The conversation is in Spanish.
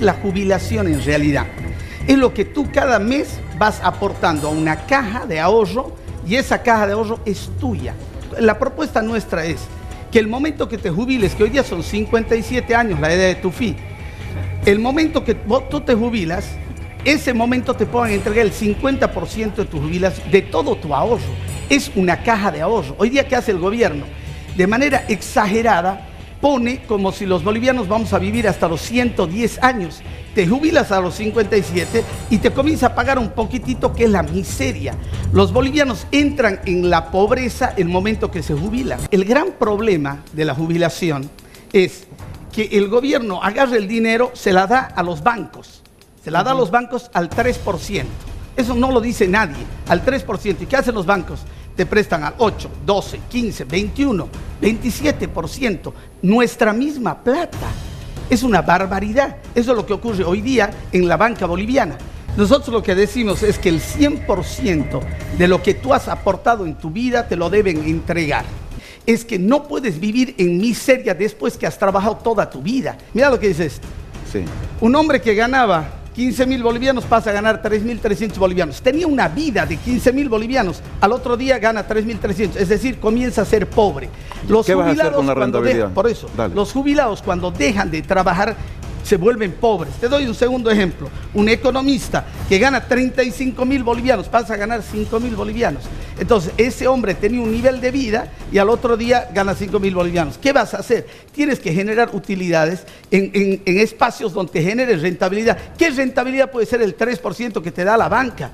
la jubilación en realidad? Es lo que tú cada mes vas aportando a una caja de ahorro y esa caja de ahorro es tuya. La propuesta nuestra es que el momento que te jubiles, que hoy día son 57 años la edad de tu fin, el momento que tú te jubilas, ese momento te puedan entregar el 50% de tu jubilación, de todo tu ahorro. Es una caja de ahorro. Hoy día, ¿qué hace el gobierno? De manera exagerada, pone como si los bolivianos vamos a vivir hasta los 110 años. Te jubilas a los 57 y te comienza a pagar un poquitito que es la miseria. Los bolivianos entran en la pobreza el momento que se jubilan. El gran problema de la jubilación es que el gobierno agarre el dinero, se la da a los bancos. Se la da a los bancos al 3%. Eso no lo dice nadie, al 3%. ¿Y qué hacen los bancos? Te prestan al 8, 12, 15, 21, 27%. Nuestra misma plata. Es una barbaridad. Eso es lo que ocurre hoy día en la banca boliviana. Nosotros lo que decimos es que el 100% de lo que tú has aportado en tu vida te lo deben entregar. Es que no puedes vivir en miseria después que has trabajado toda tu vida. Mira lo que dice esto. Sí. Un hombre que ganaba 15 mil bolivianos pasa a ganar 3.300 bolivianos. Tenía una vida de 15 mil bolivianos, al otro día gana 3.300, es decir, comienza a ser pobre. Los ¿Qué vas a hacer con la rentabilidad? por eso, los jubilados cuando dejan de trabajar se vuelven pobres. Te doy un segundo ejemplo. Un economista que gana 35 mil bolivianos pasa a ganar 5 mil bolivianos. Entonces, ese hombre tenía un nivel de vida y al otro día gana 5 mil bolivianos. ¿Qué vas a hacer? Tienes que generar utilidades en, espacios donde generes rentabilidad. ¿Qué rentabilidad puede ser el 3% que te da la banca?